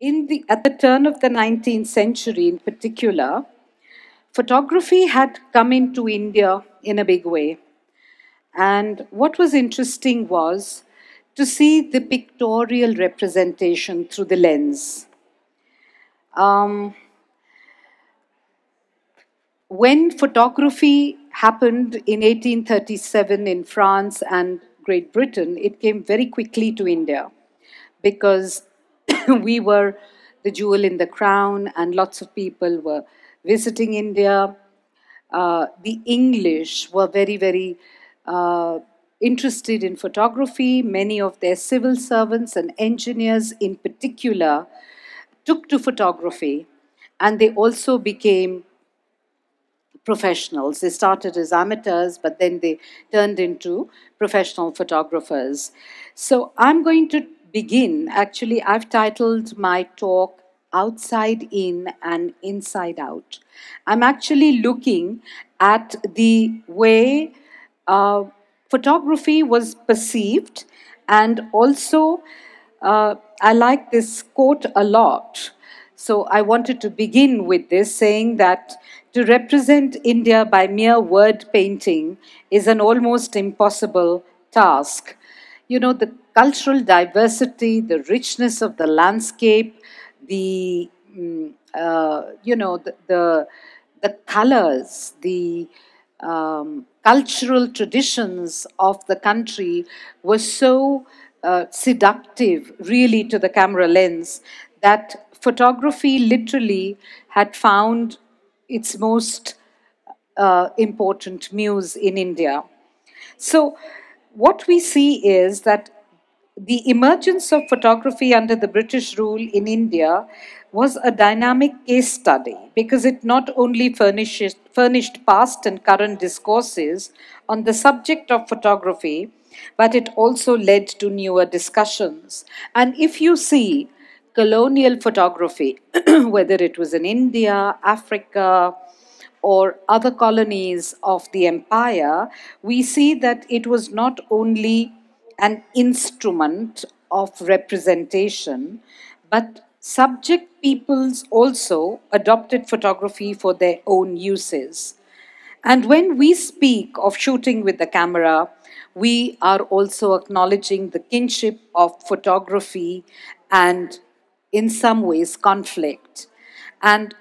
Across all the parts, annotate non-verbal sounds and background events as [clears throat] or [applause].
in the, at the turn of the 19th century in particular, photography had come into India in a big way. And what was interesting was to see the pictorial representation through the lens. Um, when photography happened in 1837 in France and Great Britain, it came very quickly to India because [laughs] we were the jewel in the crown, and lots of people were visiting India. Uh, the English were very, very uh, interested in photography. Many of their civil servants and engineers, in particular, took to photography, and they also became professionals. They started as amateurs, but then they turned into professional photographers. So I'm going to begin. Actually, I've titled my talk Outside In and Inside Out. I'm actually looking at the way uh, photography was perceived, and also uh, I like this quote a lot. So I wanted to begin with this saying that to represent India by mere word painting is an almost impossible task. You know, the cultural diversity, the richness of the landscape, the, mm, uh, you know, the, the, the colors, the um, cultural traditions of the country were so uh, seductive, really, to the camera lens that photography literally had found its most uh, important muse in India. So, what we see is that the emergence of photography under the British rule in India was a dynamic case study because it not only furnished, furnished past and current discourses on the subject of photography, but it also led to newer discussions. And if you see colonial photography, [clears throat] whether it was in India, Africa, or other colonies of the empire, we see that it was not only an instrument of representation, but subject peoples also adopted photography for their own uses. And when we speak of shooting with the camera, we are also acknowledging the kinship of photography and, in some ways, conflict. And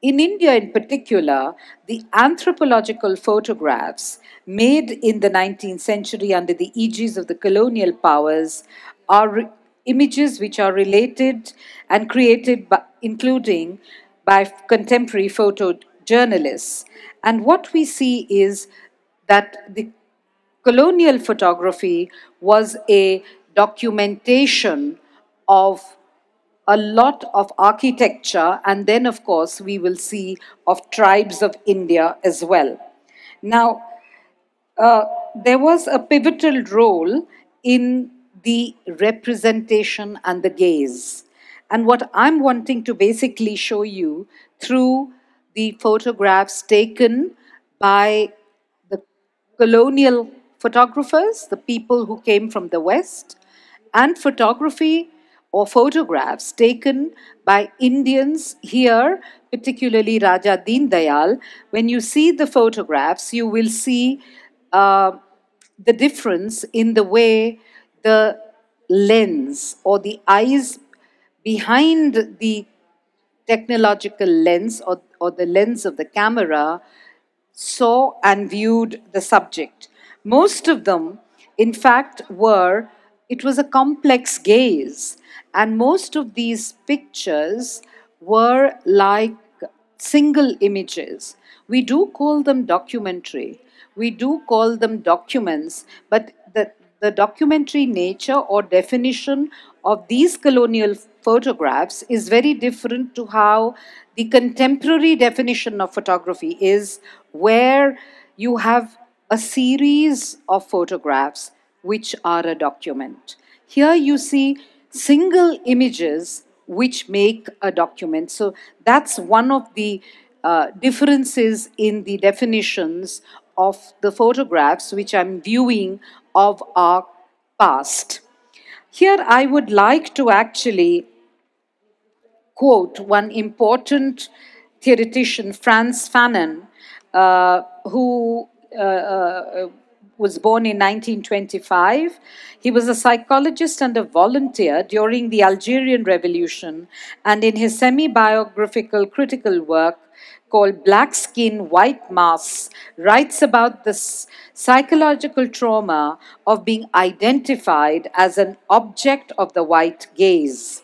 in India, in particular, the anthropological photographs made in the 19th century under the aegis of the colonial powers are images which are related and created, by, including by contemporary photojournalists. And what we see is that the colonial photography was a documentation of a lot of architecture, and then, of course, we will see of tribes of India as well. Now, uh, there was a pivotal role in the representation and the gaze. And what I'm wanting to basically show you through the photographs taken by the colonial photographers, the people who came from the West, and photography or photographs taken by Indians here, particularly Raja Deen Dayal. When you see the photographs, you will see uh, the difference in the way the lens or the eyes behind the technological lens or, or the lens of the camera saw and viewed the subject. Most of them, in fact, were, it was a complex gaze and most of these pictures were like single images. We do call them documentary. We do call them documents, but the, the documentary nature or definition of these colonial photographs is very different to how the contemporary definition of photography is, where you have a series of photographs which are a document. Here you see single images which make a document. So that's one of the uh, differences in the definitions of the photographs which I'm viewing of our past. Here I would like to actually quote one important theoretician, Frantz Fanon, uh, who uh, uh, was born in 1925. He was a psychologist and a volunteer during the Algerian Revolution, and in his semi biographical critical work called Black Skin, White Masks, writes about the psychological trauma of being identified as an object of the white gaze.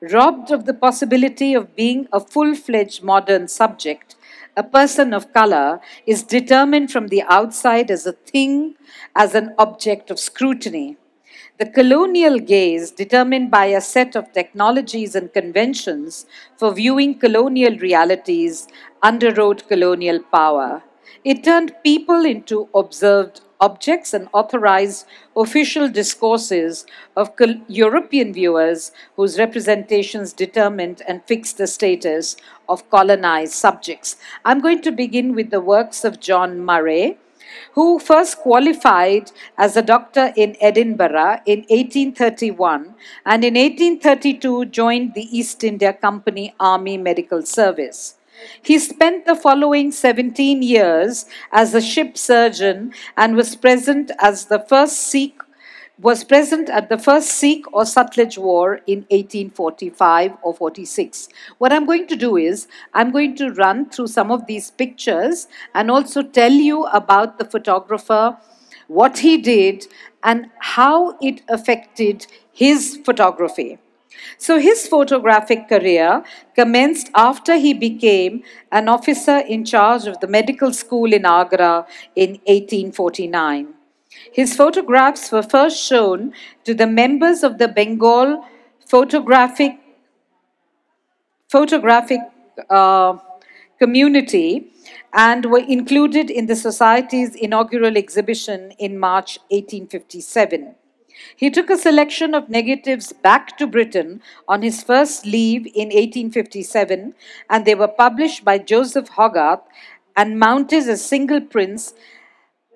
Robbed of the possibility of being a full fledged modern subject, a person of color is determined from the outside as a thing, as an object of scrutiny. The colonial gaze, determined by a set of technologies and conventions for viewing colonial realities, underwrote colonial power. It turned people into observed objects and authorized official discourses of European viewers whose representations determined and fixed the status of colonized subjects. I'm going to begin with the works of John Murray, who first qualified as a doctor in Edinburgh in 1831 and in 1832 joined the East India Company Army Medical Service. He spent the following 17 years as a ship surgeon and was present as the first Sikh was present at the first Sikh or Sutlej War in 1845 or 46. What I'm going to do is I'm going to run through some of these pictures and also tell you about the photographer, what he did, and how it affected his photography. So his photographic career commenced after he became an officer in charge of the medical school in Agra in 1849. His photographs were first shown to the members of the Bengal photographic photographic uh, community and were included in the society's inaugural exhibition in March 1857. He took a selection of negatives back to Britain on his first leave in 1857, and they were published by Joseph Hogarth and mounted as single prints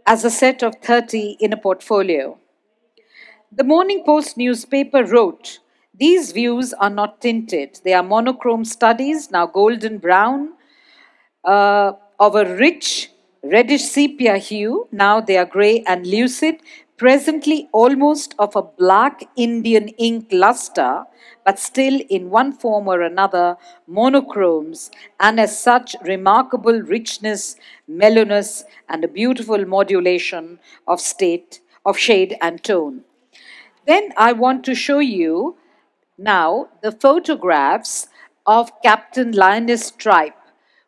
as a set of 30 in a portfolio. The Morning Post newspaper wrote, These views are not tinted. They are monochrome studies, now golden brown, uh, of a rich reddish sepia hue. Now they are grey and lucid, presently almost of a black Indian ink luster, but still in one form or another monochromes, and as such remarkable richness, mellowness, and a beautiful modulation of state, of shade and tone. Then I want to show you now the photographs of Captain Linnaeus Tripe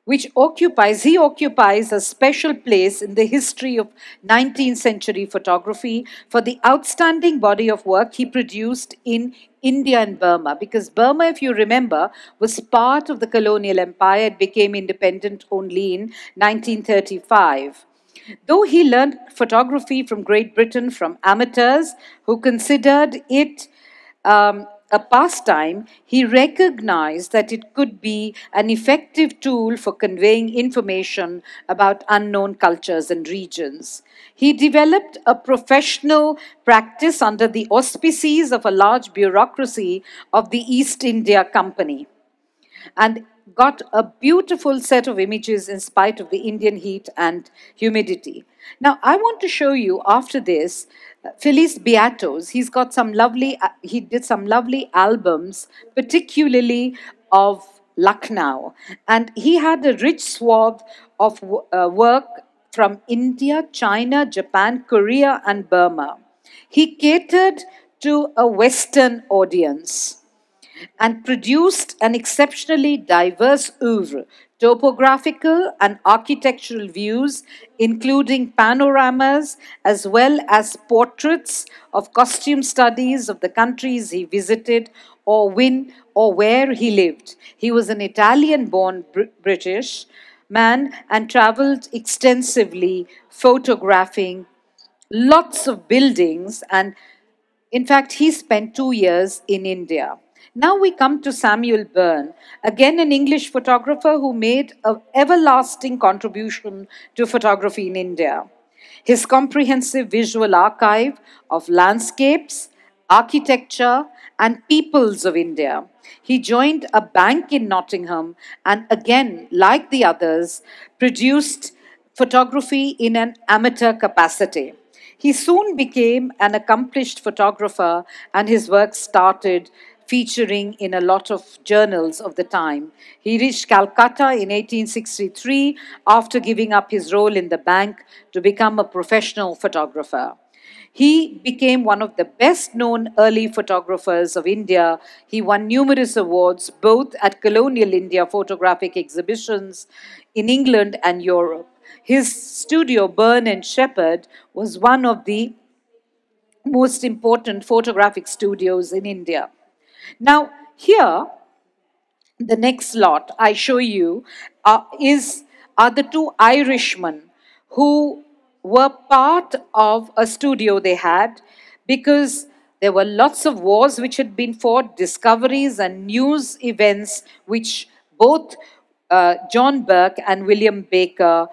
which occupies, he occupies a special place in the history of 19th century photography for the outstanding body of work he produced in India and Burma. Because Burma, if you remember, was part of the colonial empire. It became independent only in 1935. Though he learned photography from Great Britain from amateurs who considered it um, a pastime, he recognized that it could be an effective tool for conveying information about unknown cultures and regions. He developed a professional practice under the auspices of a large bureaucracy of the East India Company and got a beautiful set of images in spite of the Indian heat and humidity. Now, I want to show you after this Felice Beatos, he's got some lovely, uh, he did some lovely albums, particularly of Lucknow. And he had a rich swath of uh, work from India, China, Japan, Korea, and Burma. He catered to a Western audience and produced an exceptionally diverse oeuvre topographical and architectural views, including panoramas as well as portraits of costume studies of the countries he visited or when or where he lived. He was an Italian born Br- British man and traveled extensively photographing lots of buildings and in fact he spent 2 years in India. Now we come to Samuel Bourne, again an English photographer who made an everlasting contribution to photography in India. His comprehensive visual archive of landscapes architecture, and peoples of India. He joined a bank in Nottingham and again, like the others, produced photography in an amateur capacity. He soon became an accomplished photographer and his work started featuring in a lot of journals of the time. He reached Calcutta in 1863 after giving up his role in the bank to become a professional photographer. He became one of the best known early photographers of India. He won numerous awards both at colonial India photographic exhibitions in England and Europe. His studio, Bourne and Shepherd, was one of the most important photographic studios in India. Now, here, the next lot I show you uh, is are the two Irishmen who were part of a studio they had because there were lots of wars which had been fought, discoveries and news events which both uh, John Burke and William Baker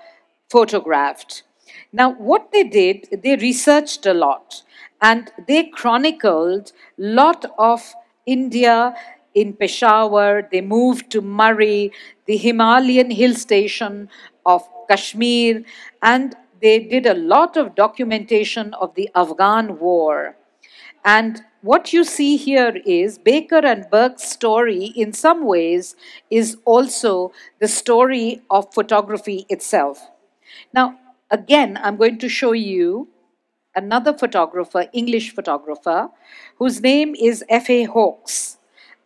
photographed. Now, what they did, they researched a lot and they chronicled lot of India in Peshawar. They moved to Murree, the Himalayan hill station of Kashmir, and they did a lot of documentation of the Afghan war. And what you see here is Baker and Burke's story, in some ways, is also the story of photography itself. Now, again, I'm going to show you another photographer, English photographer, whose name is F.A. Hawkes.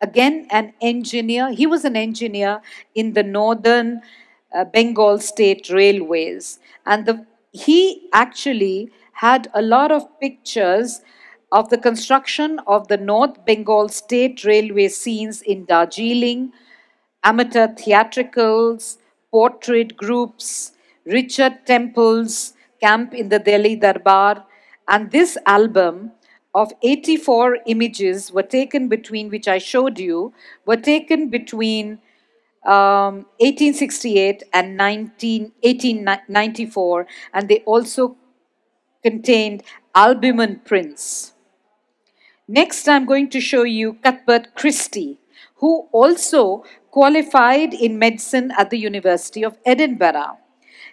Again, an engineer. He was an engineer in the northern uh, Bengal State Railways. And the he actually had a lot of pictures of the construction of the North Bengal State Railway scenes in Darjeeling, amateur theatricals, portrait groups, Richard Temple's camp in the Delhi Darbar, and this album of 84 images were taken between, which I showed you, were taken between um, 1868 and 19, 1894, and they also contained albumen prints. Next, I'm going to show you Cuthbert Christie, who also qualified in medicine at the University of Edinburgh.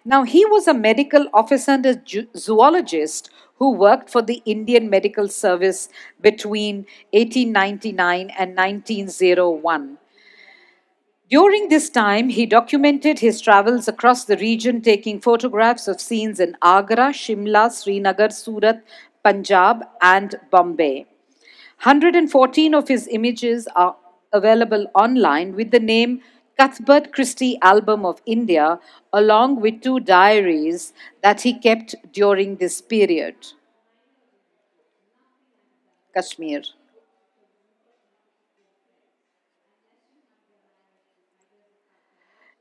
Now, he was a medical officer and a zoologist who worked for the Indian Medical Service between 1899 and 1901. During this time, he documented his travels across the region, taking photographs of scenes in Agra, Shimla, Srinagar, Surat, Punjab, and Bombay. 114 of his images are available online with the name Cuthbert Christie Album of India, along with two diaries that he kept during this period. Kashmir.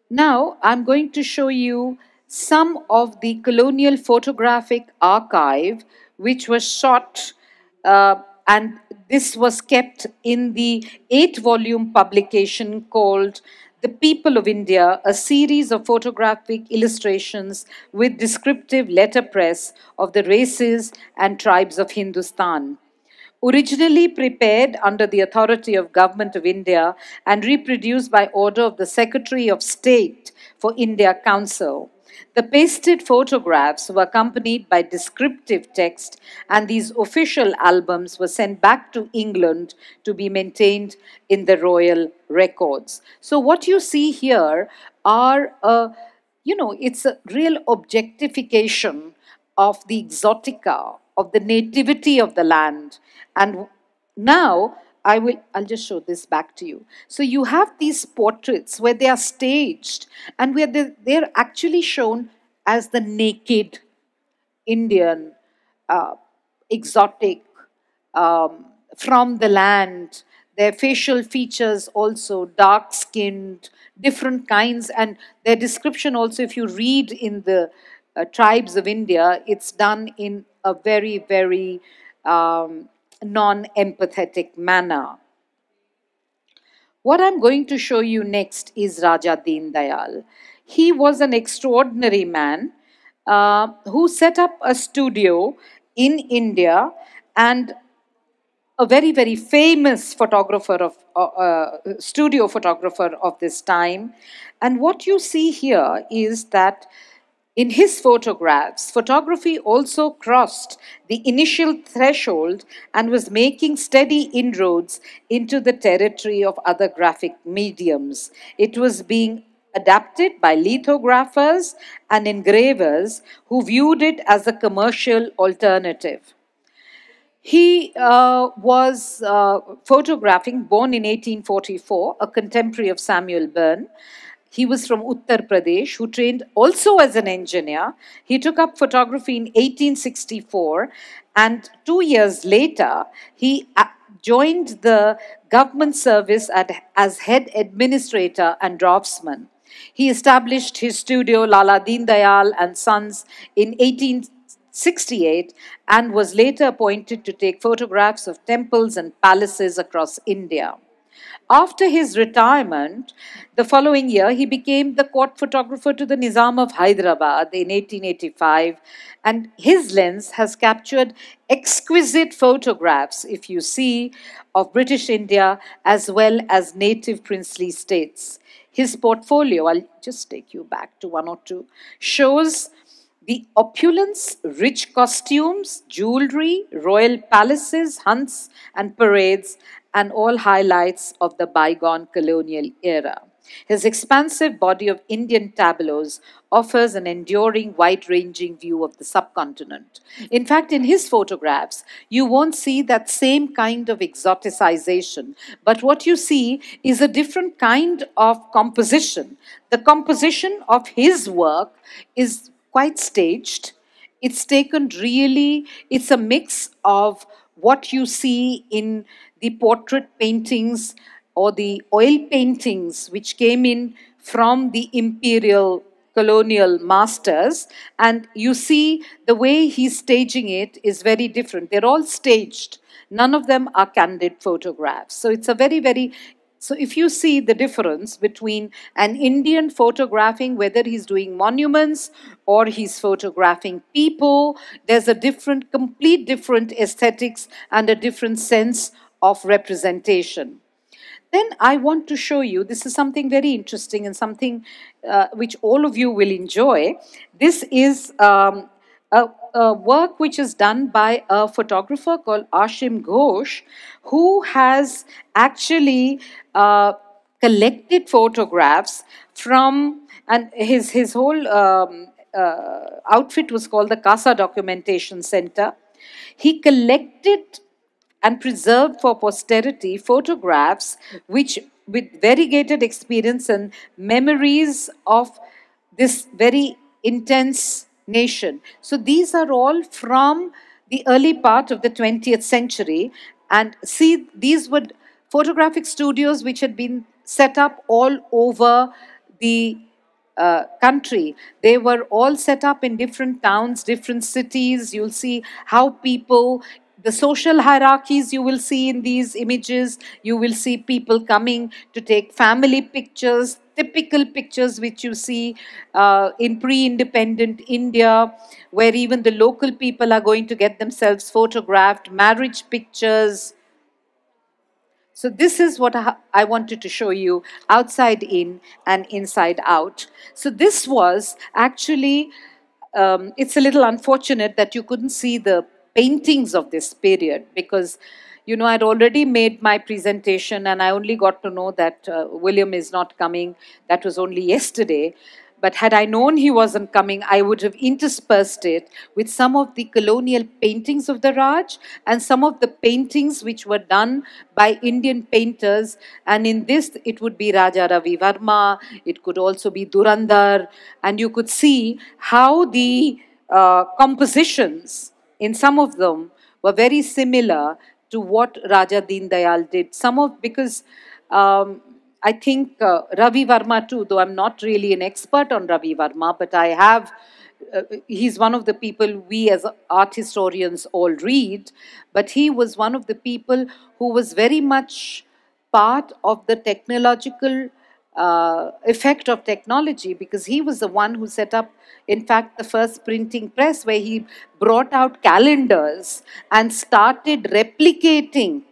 Now I'm going to show you some of the colonial photographic archive which was shot uh, and this was kept in the eight volume publication called The People of India, a series of photographic illustrations with descriptive letterpress of the races and tribes of Hindustan originally prepared under the authority of Government of India and reproduced by order of the Secretary of State for India Council. The pasted photographs were accompanied by descriptive text, and these official albums were sent back to England to be maintained in the royal records. So, what you see here are a you know, it's a real objectification of the exotica, of the nativity of the land. And now I will I'll just show this back to you. So you have these portraits where they are staged and where they, they're actually shown as the naked Indian, uh, exotic, um, from the land. Their facial features also dark skinned, different kinds, and their description also, if you read in the uh, tribes of India, it's done in a very, very um, non empathetic manner. What I'm going to show you next is Raja Deen Dayal. He was an extraordinary man uh, who set up a studio in India and a very, very famous photographer of, uh, uh, studio photographer of this time. And what you see here is that in his photographs, photography also crossed the initial threshold and was making steady inroads into the territory of other graphic mediums. It was being adapted by lithographers and engravers who viewed it as a commercial alternative. He uh, was uh, photographing, born in 1844, a contemporary of Samuel Bourne. He was from Uttar Pradesh, who trained also as an engineer. He took up photography in 1864, and two years later, he uh, joined the government service at, as head administrator and draftsman. He established his studio Lala Deen Dayal and Sons in 1868 and was later appointed to take photographs of temples and palaces across India. After his retirement, the following year, he became the court photographer to the Nizam of Hyderabad in 1885, and his lens has captured exquisite photographs, if you see, of British India as well as native princely states. His portfolio, I'll just take you back to one or two, shows the opulence, rich costumes, jewelry, royal palaces, hunts, and parades, and all highlights of the bygone colonial era. His expansive body of Indian tableaus offers an enduring, wide ranging view of the subcontinent. In fact, in his photographs, you won't see that same kind of exoticization, but what you see is a different kind of composition. The composition of his work is quite staged. It's taken really, it's a mix of what you see in the portrait paintings or the oil paintings which came in from the imperial colonial masters. And you see the way he's staging it is very different. They're all staged. None of them are candid photographs. So it's a very very so if you see the difference between an indian photographing whether he's doing monuments or he's photographing people there's a different complete different aesthetics and a different sense of representation. Then I want to show you, this is something very interesting and something uh, which all of you will enjoy. This is um, a, work which is done by a photographer called Ashim Ghosh, who has actually uh, collected photographs from, and his, his whole um, uh, outfit was called the Casa Documentation Center. He collected and preserved for posterity photographs which with variegated experience and memories of this very intense nation. So these are all from the early part of the 20th century and see these were photographic studios which had been set up all over the uh, country. They were all set up in different towns, different cities. You'll see how people the social hierarchies you will see in these images. You will see people coming to take family pictures, typical pictures which you see uh, in pre independent India, where even the local people are going to get themselves photographed, marriage pictures. So, this is what I wanted to show you outside in and inside out. So, this was actually, um, it's a little unfortunate that you couldn't see the paintings of this period because you know i'd already made my presentation and i only got to know that uh, william is not coming. That was only yesterday. But had i known he wasn't coming i would have interspersed it with some of the colonial paintings of the raj and some of the paintings which were done by indian painters. And in this it would be raja ravi varma. It could also be Dhurandhar. And you could see how the uh, compositions in some of them were very similar to what Raja Deen Dayal did. Some of because um, I think uh, Ravi Varma too, though I'm not really an expert on Ravi Varma, but I have. Uh, he's one of the people we as art historians all read, but he was one of the people who was very much part of the technological uh, effect of technology because he was the one who set up, in fact, the first printing press where he brought out calendars and started replicating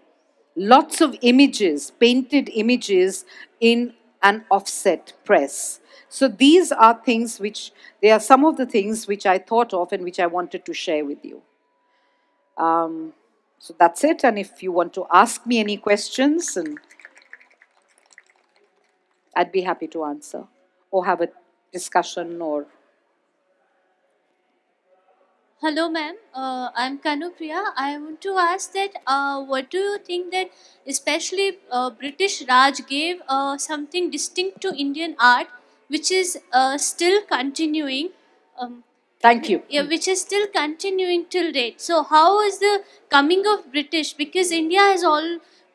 lots of images, painted images in an offset press. So these are things which, they are some of the things which I thought of and which I wanted to share with you. Um, so that's it. And if you want to ask me any questions, and I'd be happy to answer or have a discussion or Hello, ma'am. Uh, I'm Kanupriya. I want to ask that uh, what do you think that especially uh, British Raj gave uh, something distinct to Indian art, which is uh, still continuing. Um, thank you. yeah, which is still continuing till date. So, how is the coming of British? Because India has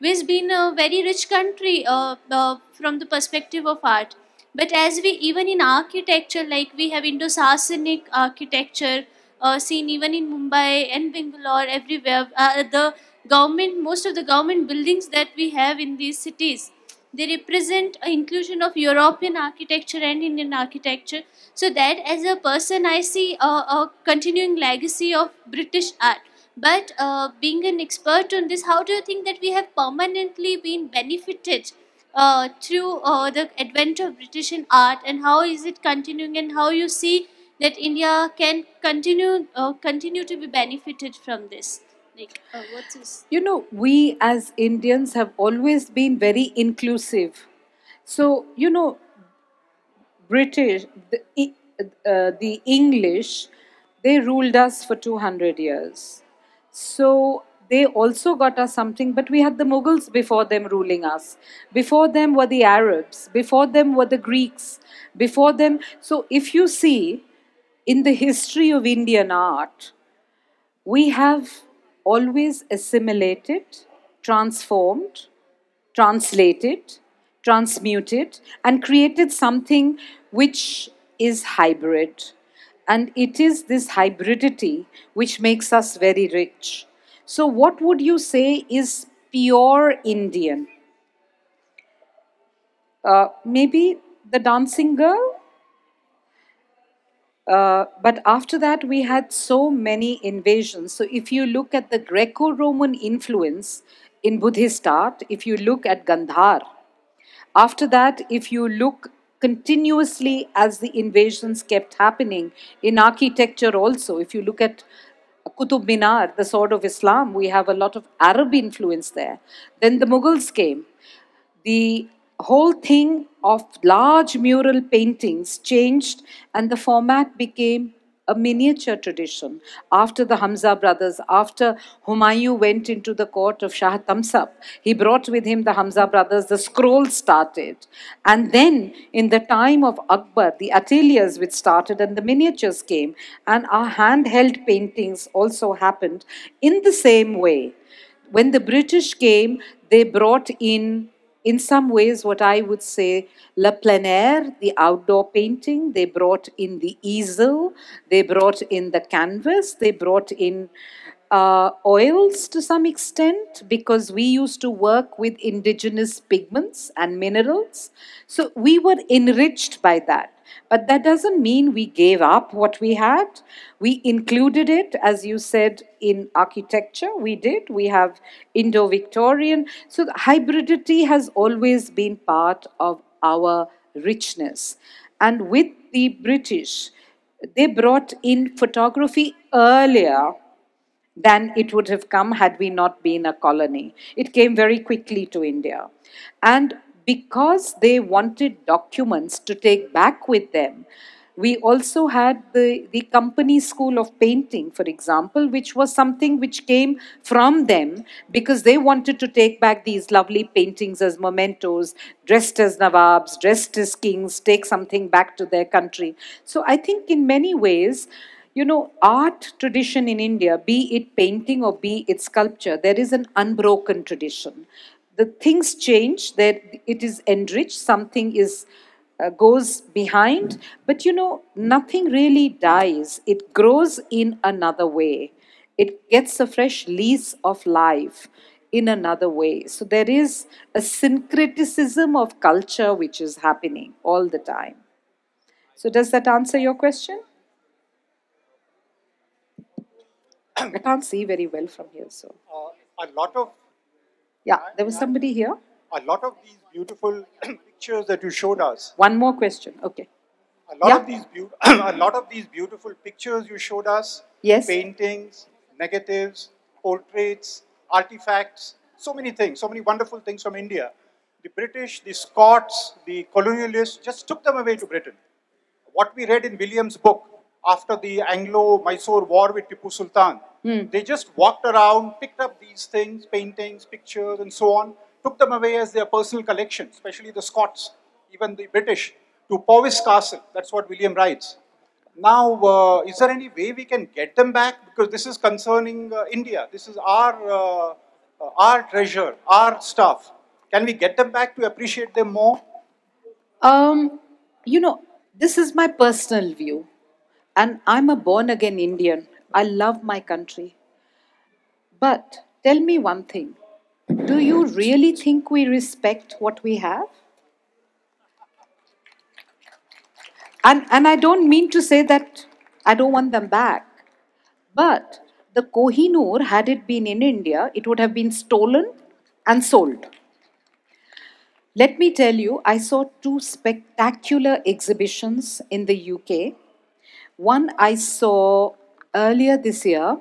always been a very rich country uh, uh, from the perspective of art. But as we even in architecture, like we have Indo-Saracenic architecture, uh, seen even in Mumbai and Bangalore, everywhere. Uh, the government, most of the government buildings that we have in these cities, they represent inclusion of European architecture and Indian architecture. So that as a person, I see a, a continuing legacy of British art. But uh, being an expert on this, how do you think that we have permanently been benefited uh, through uh, the advent of British in art, and how is it continuing, and how you see that India can continue uh, continue to be benefited from this? Like, uh, what's this? You know, we as Indians have always been very inclusive. So, you know, British, the, uh, the English, they ruled us for 200 years. So, they also got us something, but we had the Mughals before them ruling us. Before them were the Arabs. Before them were the Greeks. Before them, so if you see in the history of Indian art, we have always assimilated, transformed, translated, transmuted, and created something which is hybrid. And it is this hybridity which makes us very rich. So, what would you say is pure Indian? Uh, maybe the dancing girl? Uh, but after that, we had so many invasions. So, if you look at the Greco Roman influence in Buddhist art, if you look at Gandhar, after that, if you look continuously as the invasions kept happening in architecture, also, if you look at Qutub Minar, the sword of Islam, we have a lot of Arab influence there. Then the Mughals came. The whole thing of large mural paintings changed and the format became a miniature tradition. After the Hamza brothers, after Humayun went into the court of Shah Tahmasp, he brought with him the Hamza brothers, the scroll started. And then, in the time of Akbar, the ateliers which started and the miniatures came, and our handheld paintings also happened in the same way. When the British came, they brought in in some ways, what I would say, le plein air, the outdoor painting, they brought in the easel, they brought in the canvas, they brought in uh, oils to some extent because we used to work with indigenous pigments and minerals. So we were enriched by that. But that doesn't mean we gave up what we had. We included it, as you said, in architecture. We did. We have Indo Victorian. So hybridity has always been part of our richness. And with the British, they brought in photography earlier than it would have come had we not been a colony. It came very quickly to India. And because they wanted documents to take back with them, we also had the, the company school of painting, for example, which was something which came from them because they wanted to take back these lovely paintings as mementos, dressed as Nawabs, dressed as kings, take something back to their country. So I think in many ways, you know, art tradition in India, be it painting or be it sculpture, there is an unbroken tradition the things change that it is enriched something is uh, goes behind. But you know nothing really dies. It grows in another way. It gets a fresh lease of life in another way. So there is a syncretism of culture which is happening all the time. So does that answer your question? [coughs] I can't see very well from here so. Uh, a lot of Yeah, there was somebody here. A lot of these beautiful [clears throat] pictures that you showed us, One more question. Okay. a lot Yeah. of these [clears throat] a lot of these beautiful pictures you showed us, Yes. paintings, negatives, portraits, artifacts, so many things, so many wonderful things from India. The British, the Scots, the colonialists just took them away to Britain. What we read in William's book after the Anglo-Mysore war with Tipu Sultan, they just walked around, picked up these things, paintings, pictures, and so on, took them away as their personal collection, especially the Scots, even the British, to Powis Castle. That's what William writes. Now, uh, is there any way we can get them back? Because this is concerning uh, India. This is our, uh, uh, our treasure, our stuff. Can we get them back to appreciate them more? Um, you know, this is my personal view, and I'm a born again Indian. I love my country. But tell me one thing do you really think we respect what we have? And, and I don't mean to say that I don't want them back, but the Kohinoor, had it been in India, it would have been stolen and sold. Let me tell you, I saw two spectacular exhibitions in the UK. One I saw earlier this year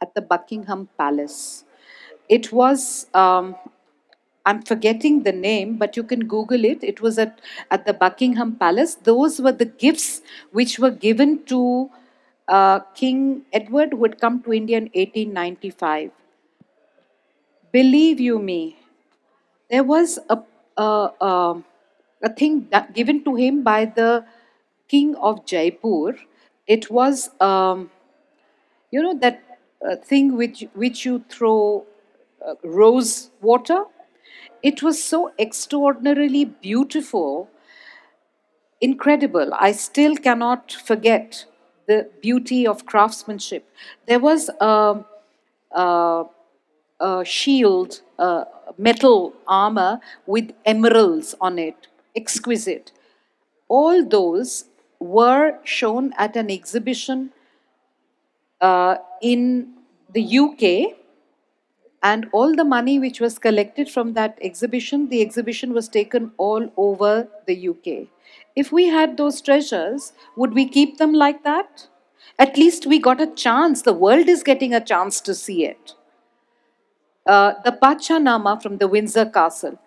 at the Buckingham Palace. It was, um, I'm forgetting the name, but you can Google it. It was at, at the Buckingham Palace. Those were the gifts which were given to uh, King Edward, who had come to India in 1895. Believe you me, there was a, a, a, a thing given to him by the king of Jaipur. It was, um, you know, that uh, thing which, which you throw uh, rose water. It was so extraordinarily beautiful, incredible. I still cannot forget the beauty of craftsmanship. There was a, a, a shield, metal armor with emeralds on it, exquisite. All those were shown at an exhibition uh, in the UK, and all the money which was collected from that exhibition, the exhibition was taken all over the UK. If we had those treasures, would we keep them like that? At least we got a chance. The world is getting a chance to see it. Uh, the Padshahnama from the Windsor Castle.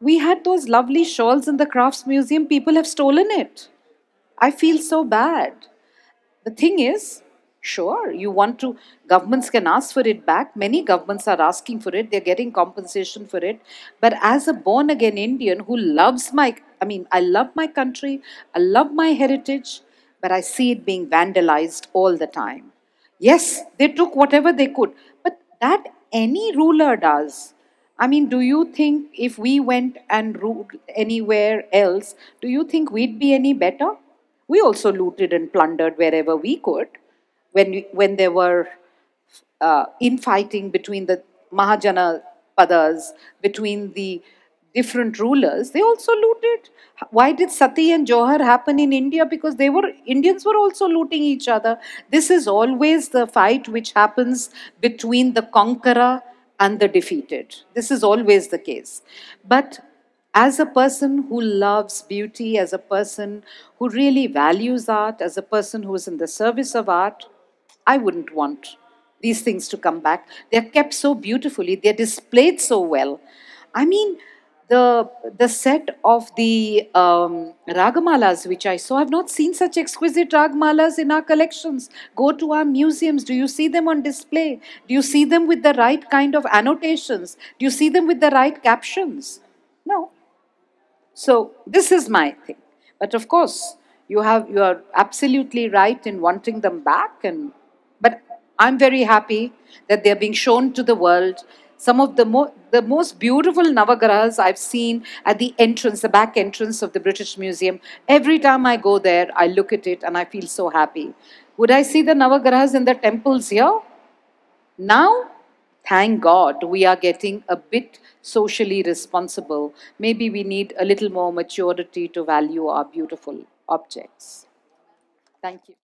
We had those lovely shawls in the Crafts Museum. People have stolen it. I feel so bad. The thing is, sure, you want to, governments can ask for it back. Many governments are asking for it, they're getting compensation for it. But as a born again Indian who loves my, I mean, I love my country, I love my heritage, but I see it being vandalized all the time. Yes, they took whatever they could, but that any ruler does. I mean, do you think if we went and ruled anywhere else, do you think we'd be any better? We also looted and plundered wherever we could. When, when there were uh, infighting between the Mahajana Padas, between the different rulers, they also looted. Why did Sati and Johar happen in India? Because they were Indians were also looting each other. This is always the fight which happens between the conqueror and the defeated. This is always the case. But as a person who loves beauty, as a person who really values art, as a person who is in the service of art, I wouldn't want these things to come back. They're kept so beautifully, they're displayed so well. I mean, the the set of the um, ragamalas which I saw, I've not seen such exquisite ragamalas in our collections. Go to our museums. Do you see them on display? Do you see them with the right kind of annotations? Do you see them with the right captions? No. So this is my thing. But of course, you have you are absolutely right in wanting them back, and I'm very happy that they're being shown to the world. Some of the, mo- the most beautiful Navagrahas I've seen at the entrance, the back entrance of the British Museum. Every time I go there, I look at it and I feel so happy. Would I see the Navagrahas in the temples here? Now, thank God, we are getting a bit socially responsible. Maybe we need a little more maturity to value our beautiful objects. Thank you.